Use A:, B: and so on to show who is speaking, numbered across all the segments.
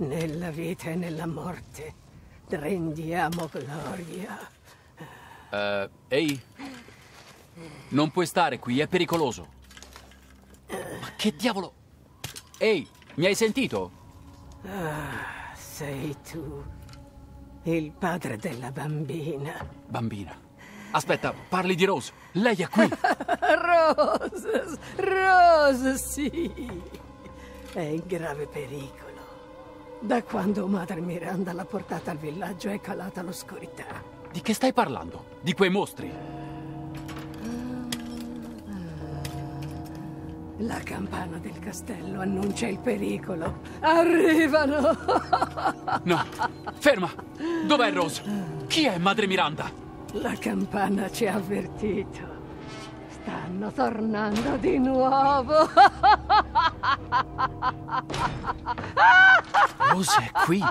A: Nella vita e nella morte rendiamo gloria.
B: Uh, ehi, non puoi stare qui, è pericoloso. Ma che diavolo? Ehi, mi hai sentito?
A: Ah, sei tu, il padre della bambina.
B: Bambina? Aspetta, parli di Rose. Lei è qui.
A: Rose, Rose, sì. È in grave pericolo. Da quando Madre Miranda l'ha portata al villaggio è calata l'oscurità.
B: Di che stai parlando? Di quei mostri?
A: La campana del castello annuncia il pericolo. Arrivano!
B: No, ferma! Dov'è Rose? Chi è Madre Miranda?
A: La campana ci ha avvertito. Stanno tornando di nuovo.
B: Rose è qui.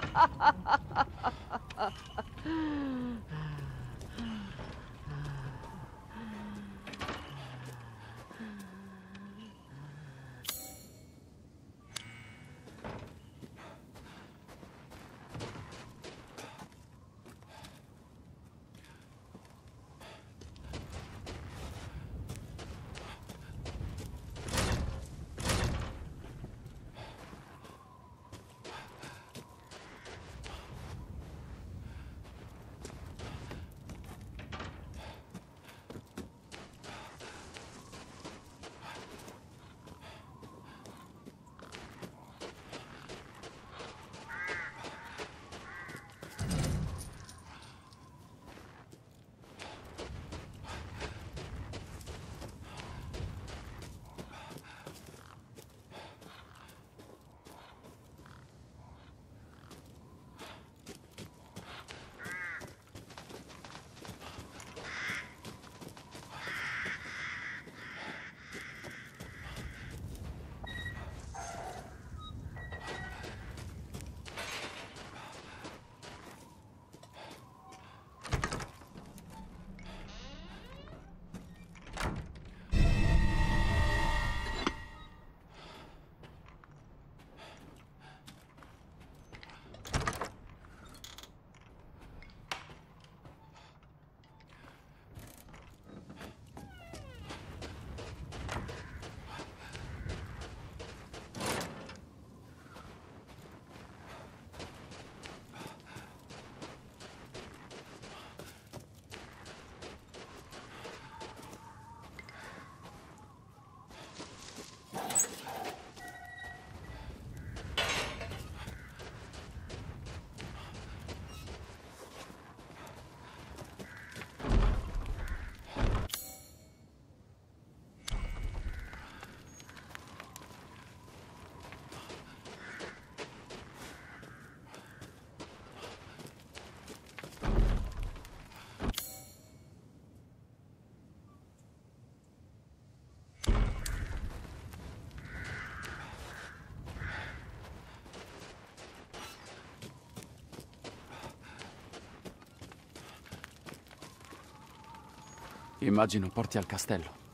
B: Immagino porti al castello.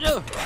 B: Ugh!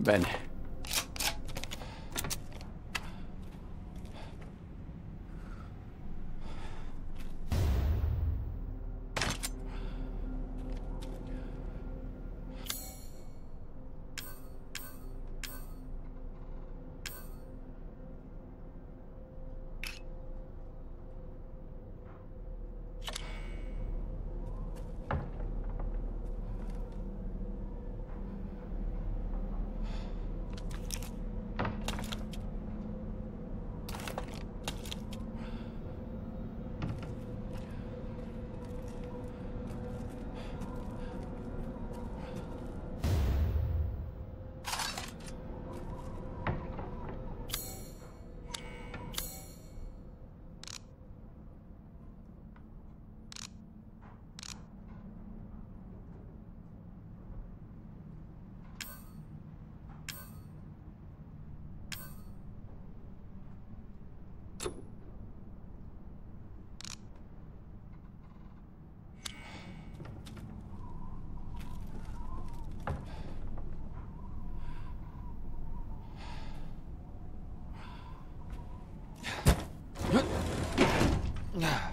B: Ben. Yeah.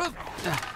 B: Bene. Merda!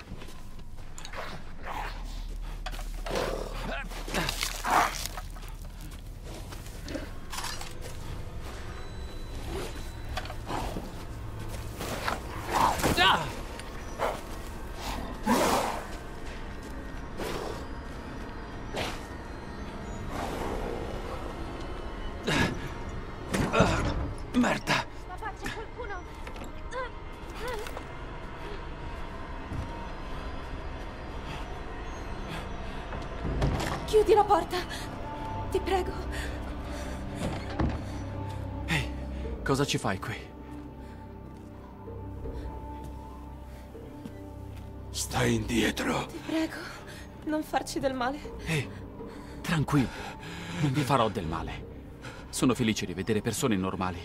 C: Chiudi la porta. Ti prego.
B: Ehi, cosa ci fai qui?
D: Stai indietro.
C: Ti prego. Non farci del male.
B: Ehi, tranquillo, non vi farò del male. Sono felice di vedere persone normali.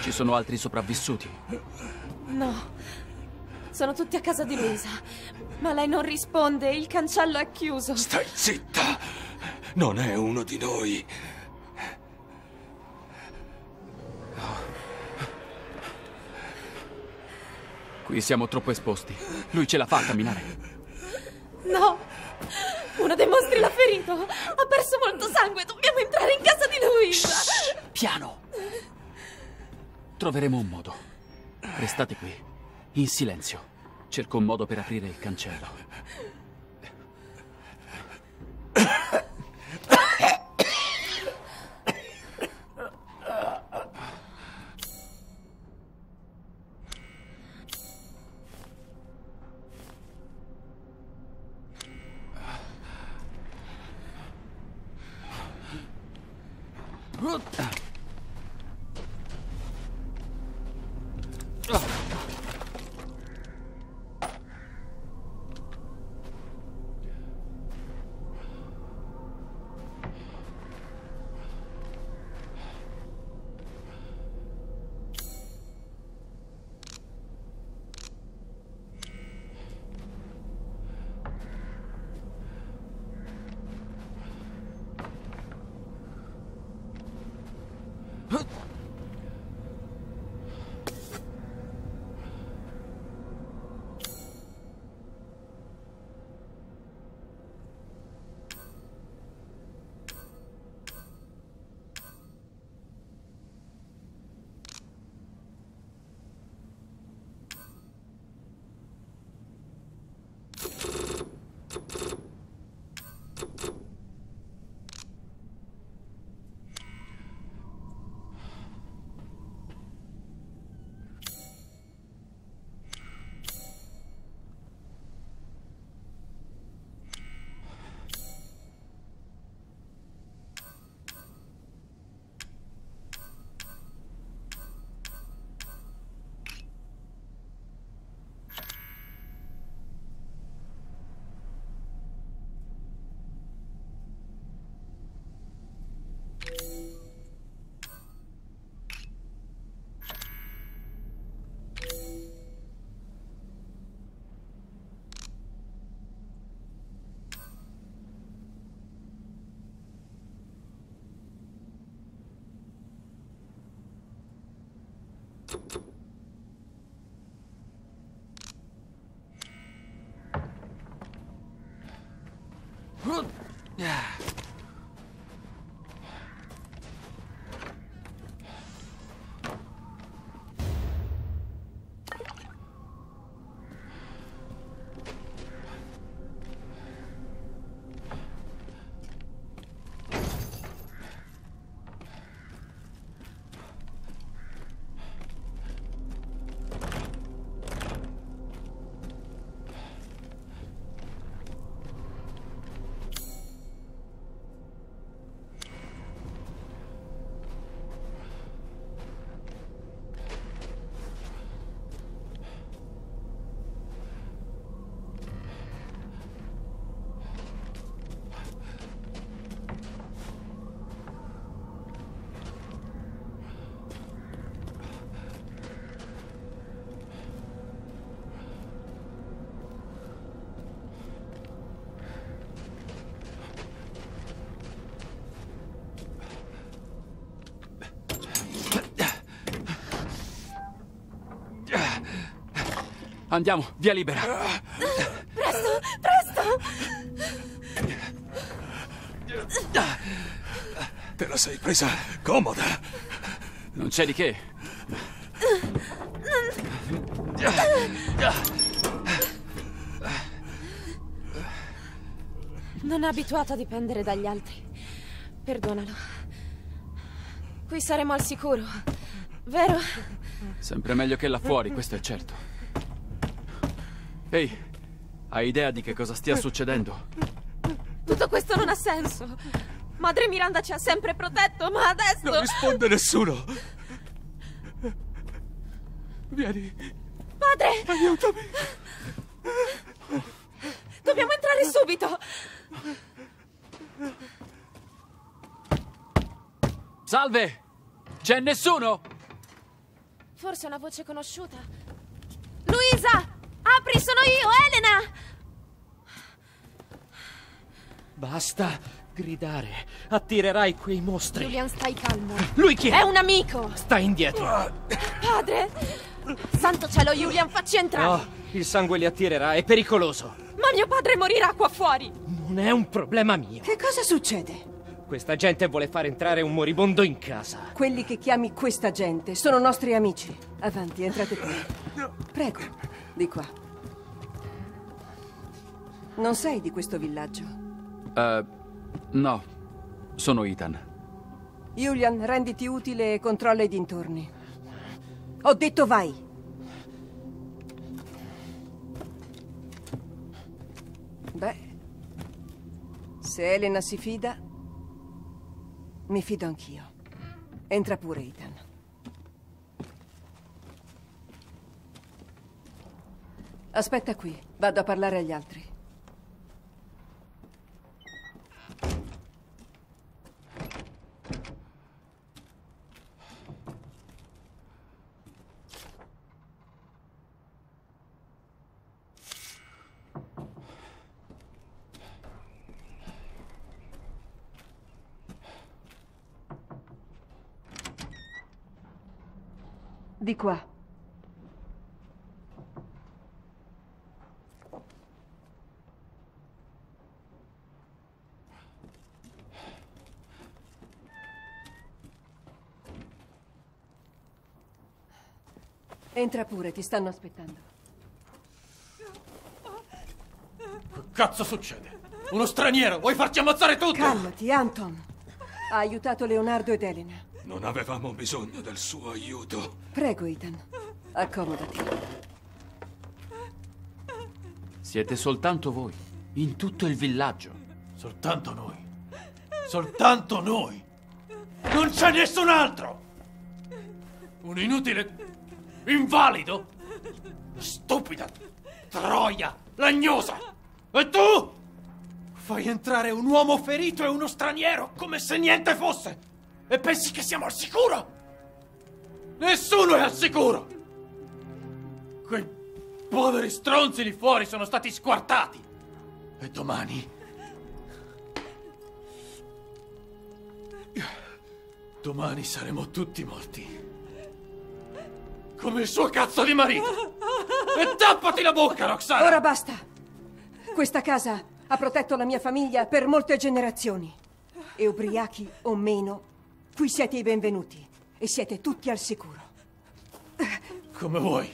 B: Ci sono altri sopravvissuti.
C: No. Sono tutti a casa di Luisa. Ma lei non risponde. Il cancello è chiuso.
D: Stai zitta. Non è uno di noi.
B: Qui siamo troppo esposti. Lui ce la fa a camminare.
C: No. Uno dei mostri l'ha ferito. Ha perso molto sangue. Dobbiamo entrare in casa di Luisa.
B: Piano! Troveremo un modo. Restate qui, in silenzio. Cerco un modo per aprire il cancello. Yeah. Andiamo, via libera.
C: Presto, presto!
E: Te la sei presa comoda.
B: Non c'è di che.
C: Non è abituato a dipendere dagli altri. Perdonalo. Qui saremo al sicuro, vero?
B: Sempre meglio che là fuori, questo è certo. Ehi, hai idea di che cosa stia succedendo?
C: Tutto questo non ha senso. Madre Miranda ci ha sempre protetto, ma adesso...
E: Non risponde nessuno. Vieni,
C: Padre,
E: aiutami.
C: dobbiamo entrare subito!
B: Salve! C'è nessuno?
C: Forse una voce conosciuta. Luisa! Apri, sono io, Elena!
F: Basta gridare. Attirerai quei mostri.
C: Julian, stai calmo.
F: Lui chi è?
C: È un amico!
F: Stai indietro.
C: Padre! Santo cielo, Julian, facci entrare!
F: No, il sangue li attirerà, è pericoloso.
C: Ma mio padre morirà qua fuori!
F: Non è un problema mio.
G: Che cosa succede?
F: Questa gente vuole far entrare un moribondo in casa.
G: Quelli che chiami questa gente sono nostri amici. Avanti, entrate qui. Prego, di qua. Non sei di questo villaggio.
B: Eh, no, sono Ethan.
G: Julian, renditi utile e controlla i dintorni. Ho detto vai. Beh, se Elena si fida, mi fido anch'io. Entra pure, Ethan. Aspetta qui, vado a parlare agli altri. Di qua. Entra pure, ti stanno aspettando.
D: Che cazzo succede? Uno straniero! Vuoi farci ammazzare tutti?
G: Calmati, Anton. Ha aiutato Leonardo ed Elena.
D: Non avevamo bisogno del suo aiuto.
G: Prego, Ethan. Accomodati.
B: Siete soltanto voi, in tutto il villaggio.
D: Soltanto noi. Soltanto noi. Non c'è nessun altro! Un inutile invalido? Stupida! Troia! Lagnosa! E tu? Fai entrare un uomo ferito e uno straniero come se niente fosse! E pensi che siamo al sicuro? Nessuno è al sicuro! Quei poveri stronzi lì fuori sono stati squartati! E domani... Domani saremo tutti morti. Come il suo cazzo di marito! E tappati la bocca, Roxana!
G: Ora basta. Questa casa ha protetto la mia famiglia per molte generazioni. E ubriachi o meno, qui siete i benvenuti. E siete tutti al sicuro.
D: Come vuoi.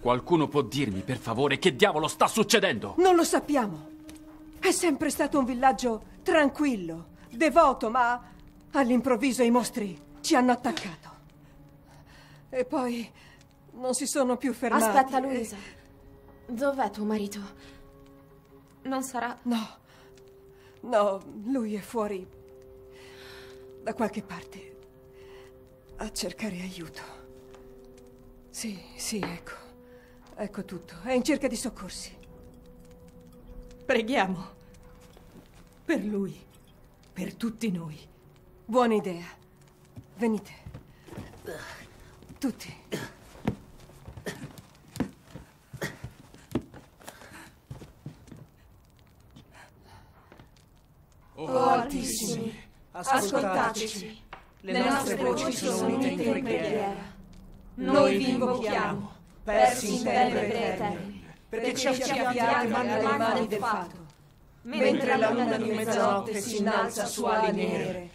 B: Qualcuno può dirmi, per favore, che diavolo sta succedendo?
G: Non lo sappiamo. È sempre stato un villaggio tranquillo, devoto, ma all'improvviso i mostri ci hanno attaccato. E poi non si sono più fermati.
C: Aspetta, Luisa. Dov'è tuo marito? Non sarà...
G: No, no, lui è fuori da qualche parte a cercare aiuto. Sì, sì, ecco. Ecco tutto. È in cerca di soccorsi.
A: Preghiamo. Per lui. Per tutti noi.
G: Buona idea. Venite. Tutti.
C: Oh Altissimi, ascoltateci. Le nostre voci sono unite in preghiera. Noi vi invochiamo, persi in tenebre eterne, perché ci affiattiate dalle mani del fato. Mentre la luna di mezzanotte si innalza su ali nere,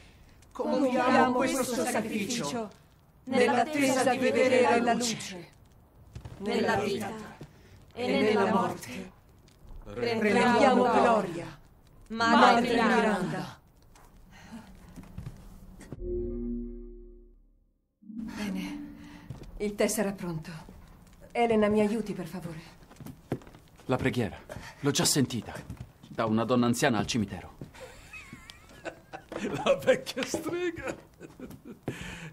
G: Compiamo questo sacrificio nell'attesa di vedere la luce.
C: nella vita e nella morte.
G: Prendiamo gloria.
C: Madre
G: Miranda.
C: Miranda.
G: Bene. Il tè sarà pronto. Elena, mi aiuti, per favore.
B: La preghiera. L'ho già sentita. Da una donna anziana al cimitero.
D: La vecchia strega.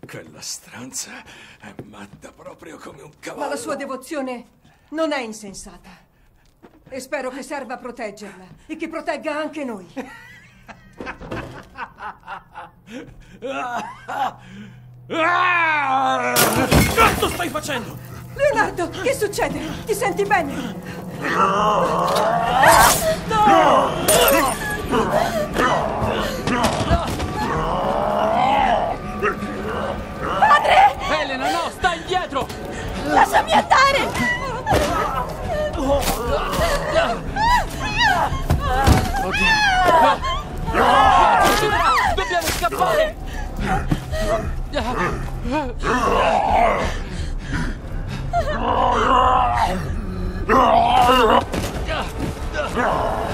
D: Quella stranza è matta proprio come un cavallo.
G: Ma la sua devozione non è insensata. E spero che serva a proteggerla e che protegga anche noi.
D: Cazzo stai facendo?
G: Leonardo, che succede? Ti senti bene?
B: Elena,
C: Lasciami andare!
B: Dobbiamo scappare! Devo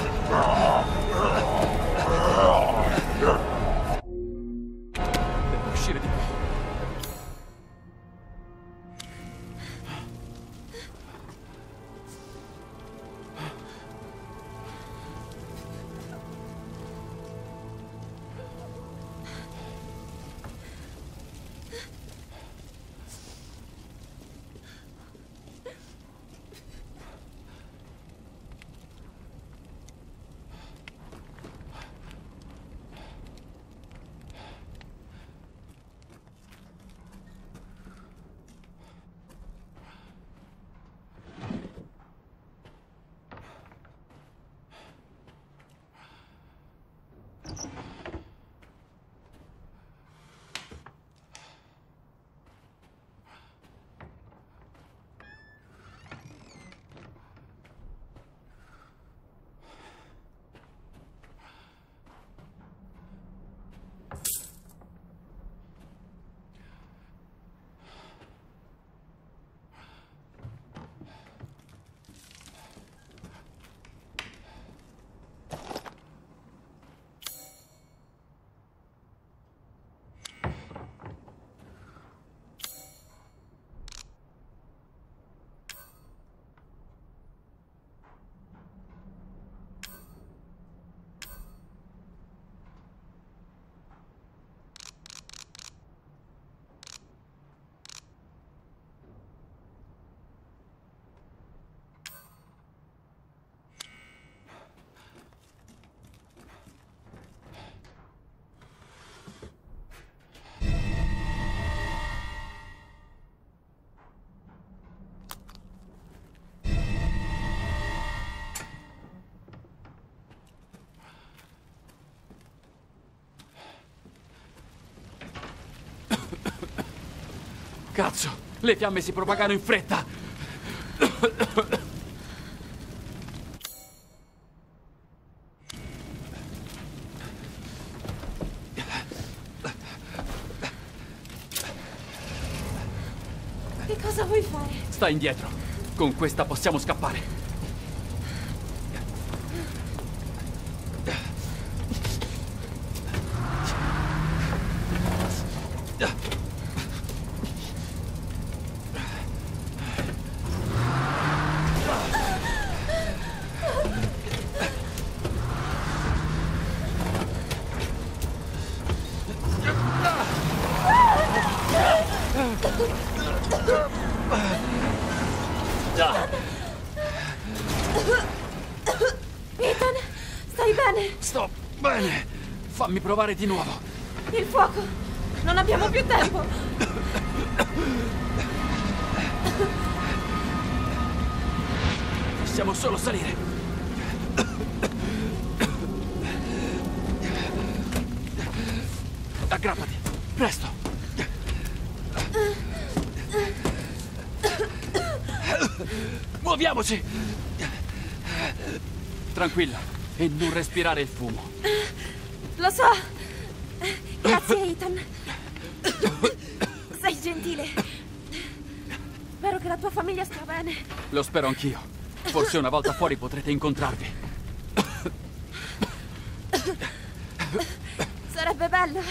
B: Cazzo, le fiamme si propagano in fretta.
C: Che cosa vuoi fare?
B: Sta indietro. Con questa possiamo scappare.
C: Ethan, stai bene?
B: Sto bene. Provare di nuovo.
C: Il fuoco! Non abbiamo più tempo!
B: Possiamo solo salire. Aggrappati, presto. Muoviamoci. Tranquilla e non respirare il fumo.
C: Lo so! Grazie, Ethan. Sei gentile. Spero che la tua famiglia stia bene.
B: Lo spero anch'io. Forse una volta fuori potrete incontrarvi.
C: Sarebbe bello.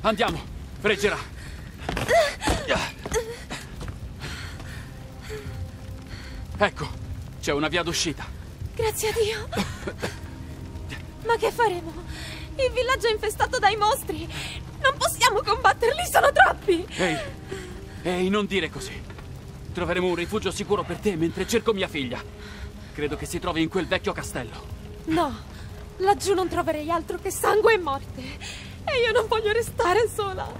B: Andiamo, reggerà. Ecco, c'è una via d'uscita.
C: Grazie a Dio. Ma che faremo? Il villaggio è infestato dai mostri. Non possiamo combatterli, sono troppi.
B: Ehi, ehi, non dire così. Troveremo un rifugio sicuro per te mentre cerco mia figlia. Credo che si trovi in quel vecchio castello.
C: No, laggiù non troverei altro che sangue e morte. E io non voglio restare sola.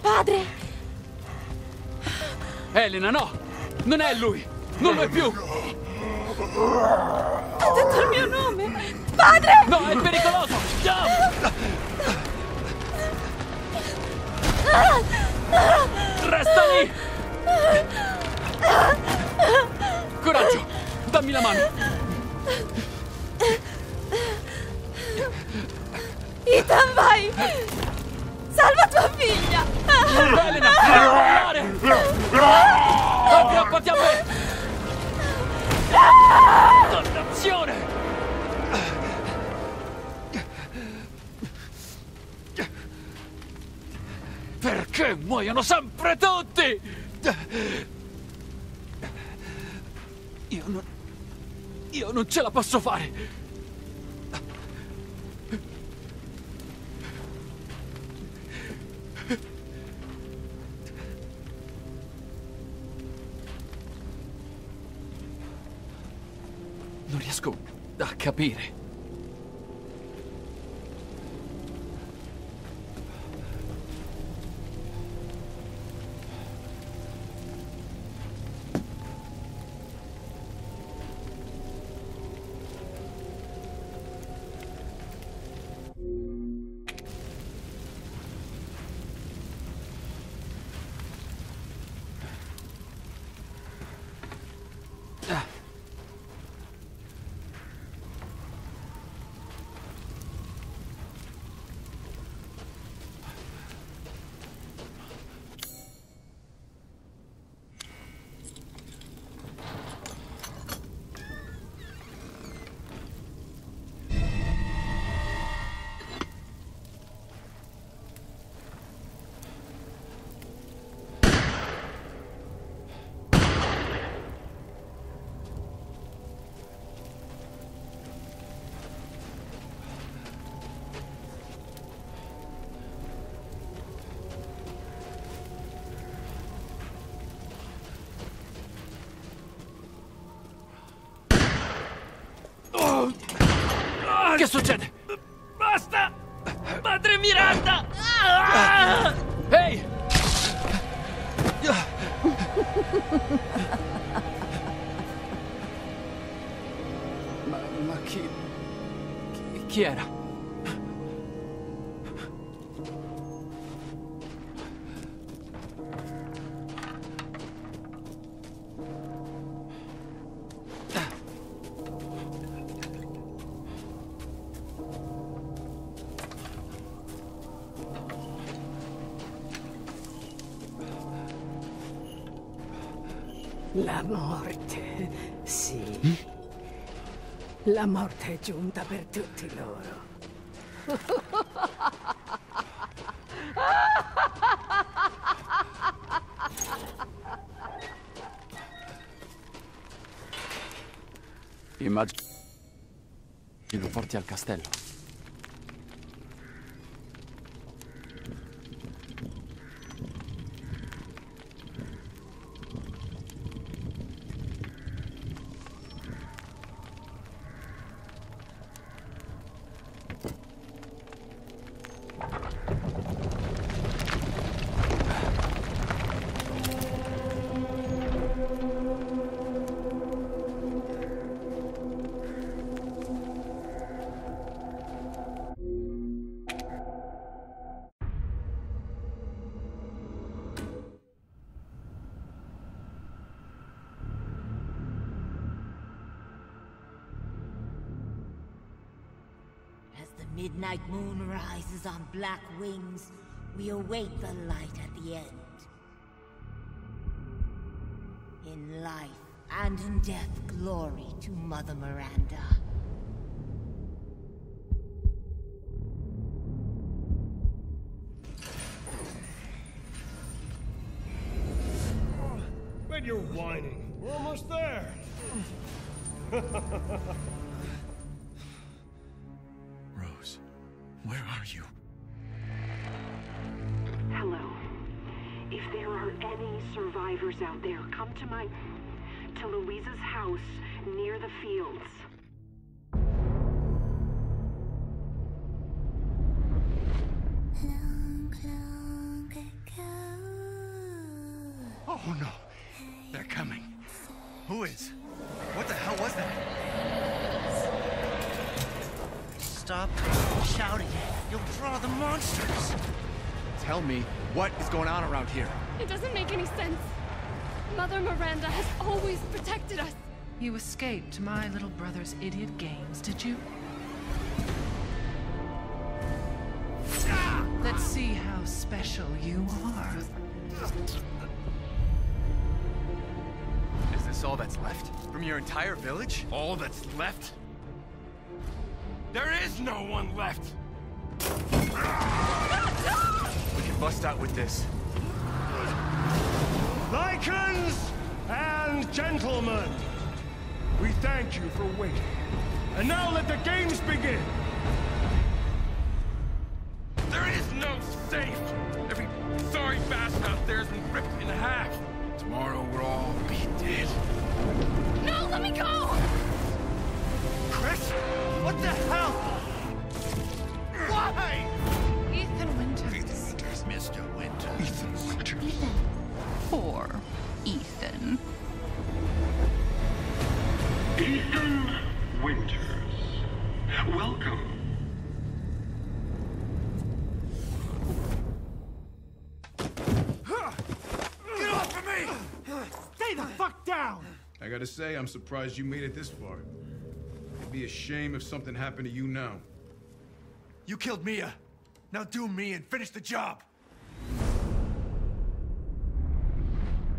C: Padre,
B: Elena, no! Non è lui! Non lo è più!
C: ha detto il mio nome. Padre!
B: No, è pericoloso! Già! Resta lì! Coraggio! Dammi la mano!
C: Ethan, vai! Salva tua figlia!
B: Elena! Scappati a me! Dannazione! Perché muoiono sempre tutti? Io non... Io non ce la posso fare! capire. A capire. Che succede?
F: Basta!
A: La morte è giunta per tutti loro.
B: Immagino... Lo porti al castello.
H: Black wings, we await the light at the end. In life and in death, glory to Mother Miranda.
I: Quit your whining. We're almost there.
D: Rose, where are you?
J: If there are any survivors out there, come to my. to Louisa's house near the fields.
I: Oh no. They're coming. Who is? What the hell was that? Stop shouting. You'll draw the monsters.
D: Tell me, what is going on around here?
K: It doesn't make any sense. Mother Miranda has always protected us.
L: You escaped my little brother's idiot games, did you? Let's see how special you are.
I: Is this all that's left? From your entire village? All that's left? There is no one left! We can bust out with this.
M: Lycans and gentlemen, we thank you for waiting. And now let the games begin!
I: There is no safe! Every sorry bastard out there has been ripped in half. Tomorrow we'll all be dead.
K: No, let me go!
I: Chris? What the hell? Why? Ethan Winter.
L: Ethan. Poor Ethan.
N: Ethan Winters. Welcome.
I: Get off of me!
M: Stay the fuck down!
O: I gotta say, I'm surprised you made it this far. It'd be a shame if something happened to you now.
I: You killed Mia. Now do me and finish the job.